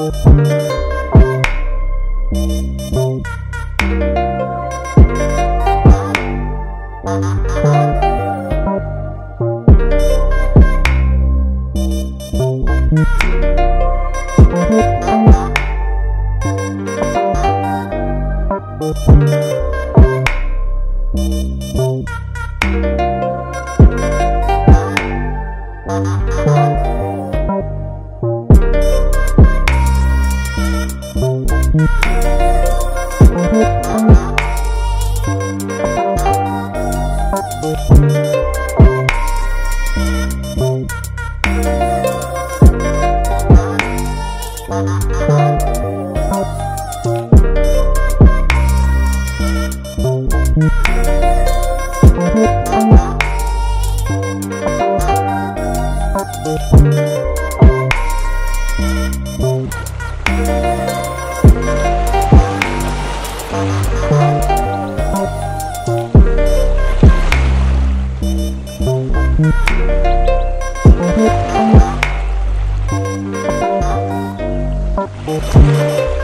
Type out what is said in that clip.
Música Thank